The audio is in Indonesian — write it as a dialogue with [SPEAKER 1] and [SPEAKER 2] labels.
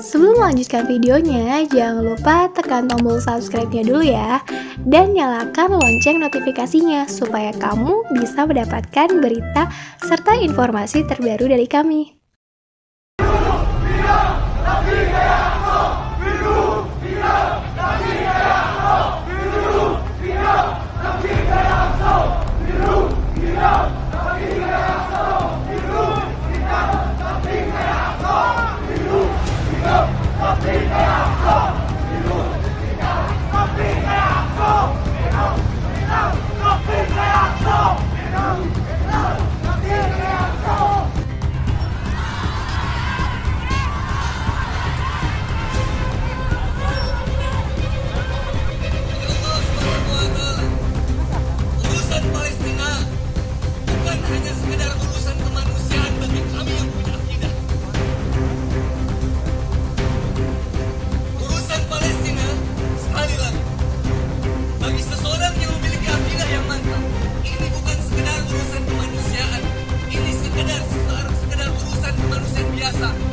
[SPEAKER 1] Sebelum melanjutkan videonya, jangan lupa tekan tombol subscribe-nya dulu ya dan nyalakan lonceng notifikasinya supaya kamu bisa mendapatkan berita serta informasi terbaru dari kami. Gaza.